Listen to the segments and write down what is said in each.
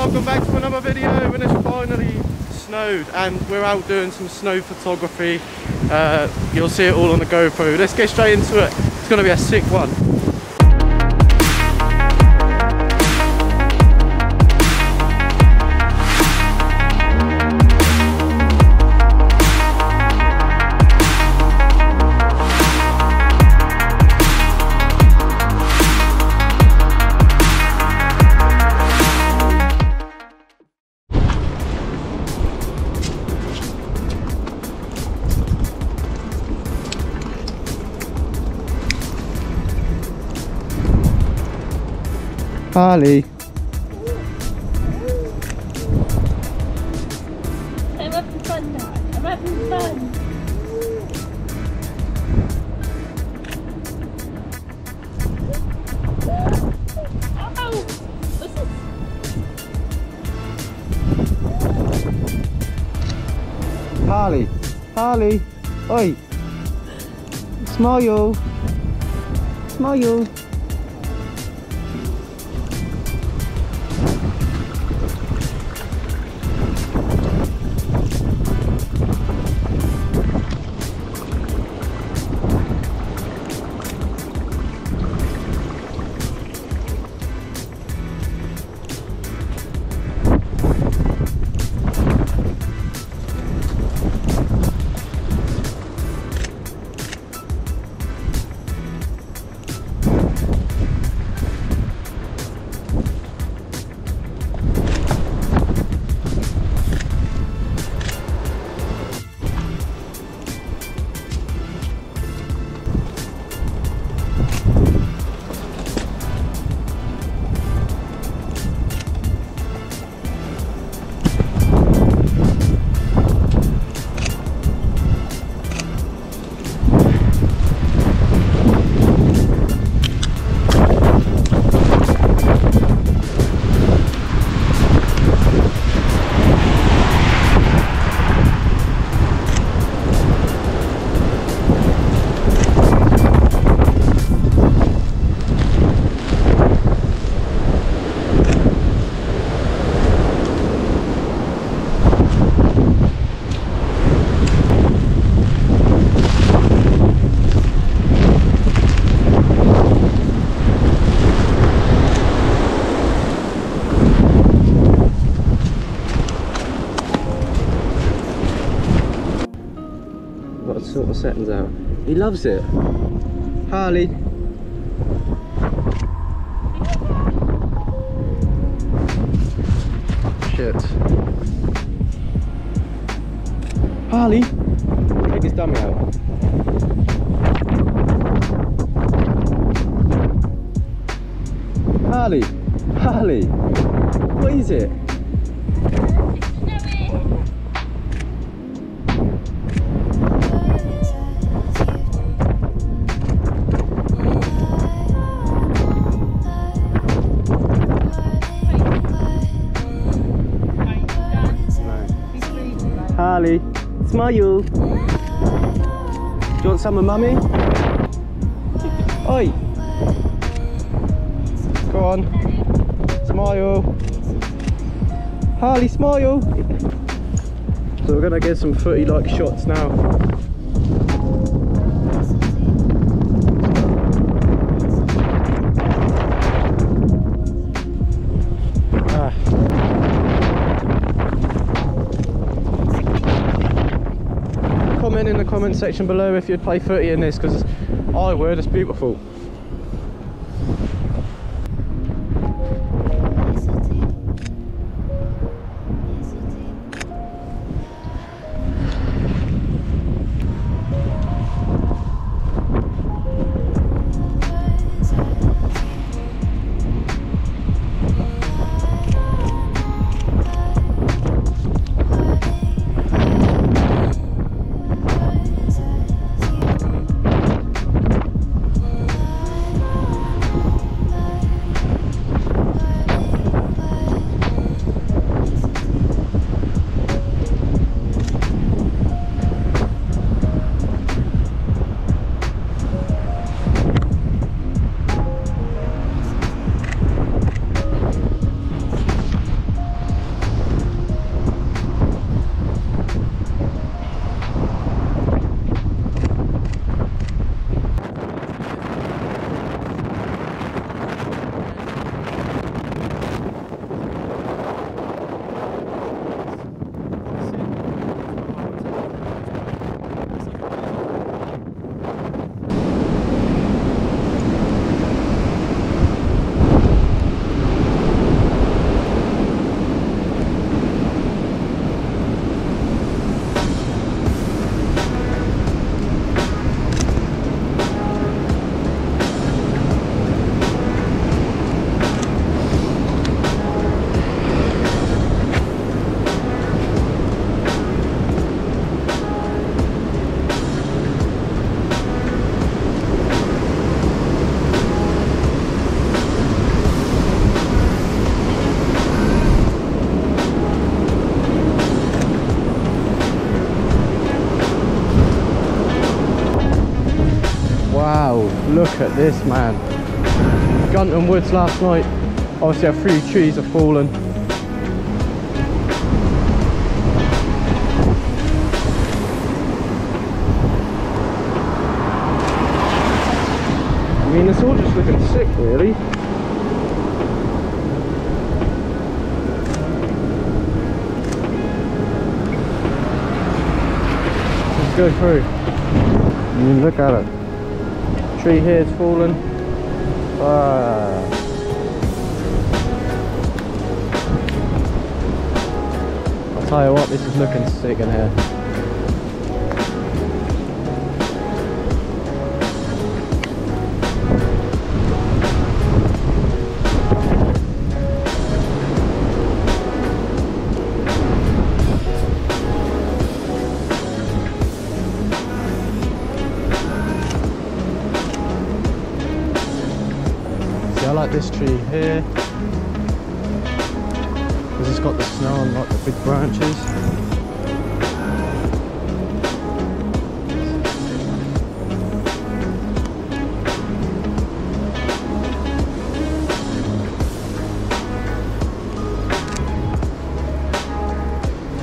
welcome back to another video when it's finally snowed and we're out doing some snow photography. Uh, you'll see it all on the GoPro. Let's get straight into it. It's going to be a sick one. Harley. I'm having fun now. I'm having fun. Ow! This is Harley. Harley. Oi. Smile. Smile. To settings out. He loves it. Harley. Shit. Harley. Take his dummy out. Harley. Harley. What is it? Harley, smile. Do you want some of mummy? Oi. Go on. Smile. Harley, smile. So we're gonna get some footy like shots now. Comment section below if you'd play footy in this because I would, it's beautiful. This, man. Gunton Woods last night. Obviously, a few trees have fallen. I mean, it's all just looking sick, really. Let's go through. I mean, look at it. Tree here's fallen. Ah. I'll tell you what, this is looking sick in here. This tree here. Because it's got the snow and like the big branches.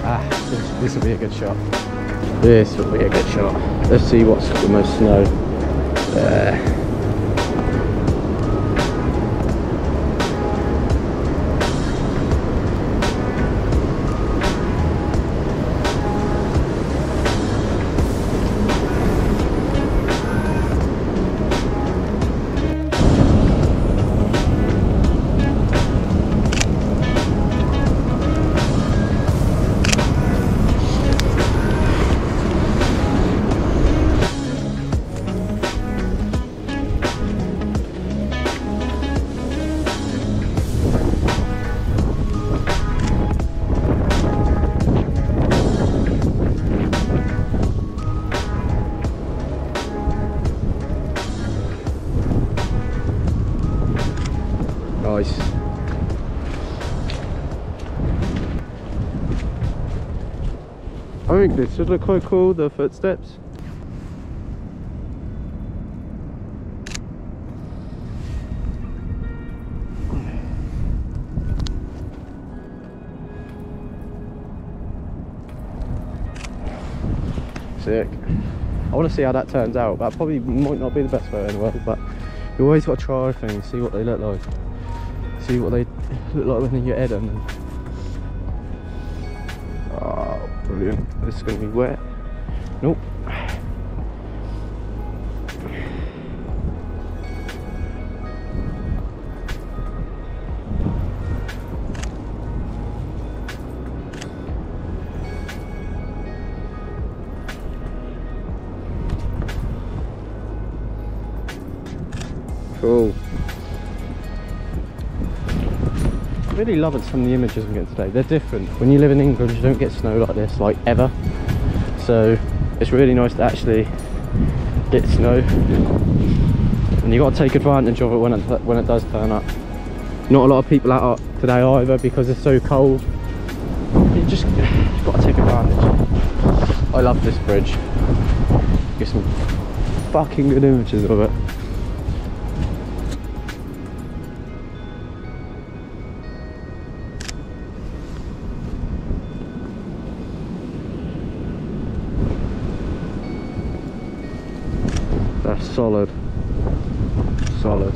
Ah, this, will be a good shot. This will be a good shot. Let's see what's got the most snow. There. This should look quite cool, the footsteps. Sick. I want to see how that turns out. That probably might not be the best photo in the world, but you always got to try things, see what they look like see what they look like when you head them. Brilliant. This is going to be wet. Nope. Cool. Really loving some of the images I'm getting today. They're different. When you live in England, you don't get snow like this, like ever. So it's really nice to actually get snow. And you got to take advantage of it when it when it does turn up. Not a lot of people out today either because it's so cold. You just got to take advantage. I love this bridge. Get some fucking good images of it. Solid. Solid.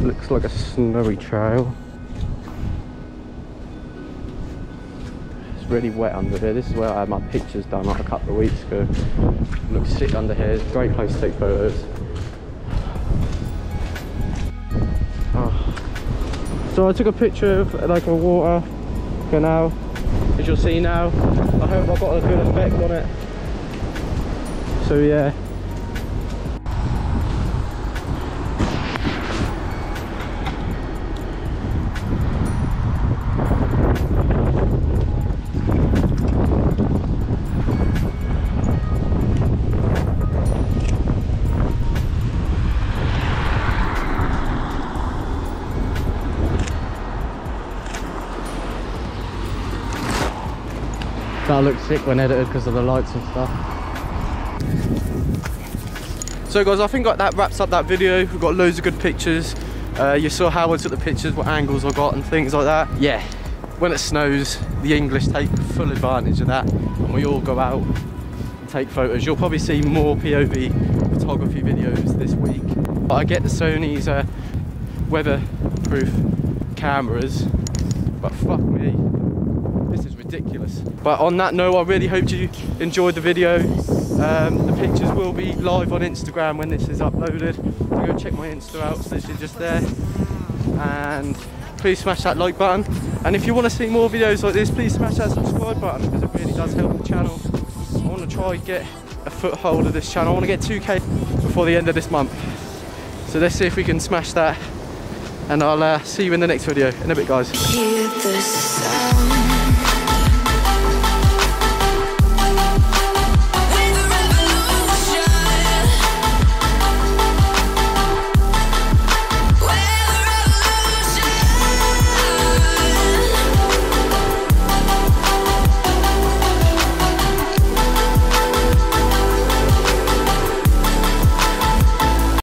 Looks like a snowy trail. It's really wet under here. This is where I had my pictures done like a couple of weeks ago. Looks sick under here. It's a great place to take photos. Oh. So I took a picture of like a water canal as you'll see now I hope I got a good effect on it. So yeah That'll look sick when edited because of the lights and stuff. So guys, I think that wraps up that video. We've got loads of good pictures. Uh, you saw how I took the pictures, what angles I got and things like that. Yeah, when it snows, the English take full advantage of that and we all go out and take photos. You'll probably see more POV photography videos this week. But I get the Sony's uh, weatherproof cameras, but fuck me, ridiculous. But on that note, I really hope you enjoyed the video. Um, the pictures will be live on Instagram when this is uploaded. So go check my Insta out, it's literally just there. And please smash that like button. And if you want to see more videos like this, please smash that subscribe button because it really does help the channel. I want to try and get a foothold of this channel. I want to get 2k before the end of this month. So let's see if we can smash that. And I'll uh, see you in the next video. In a bit, guys.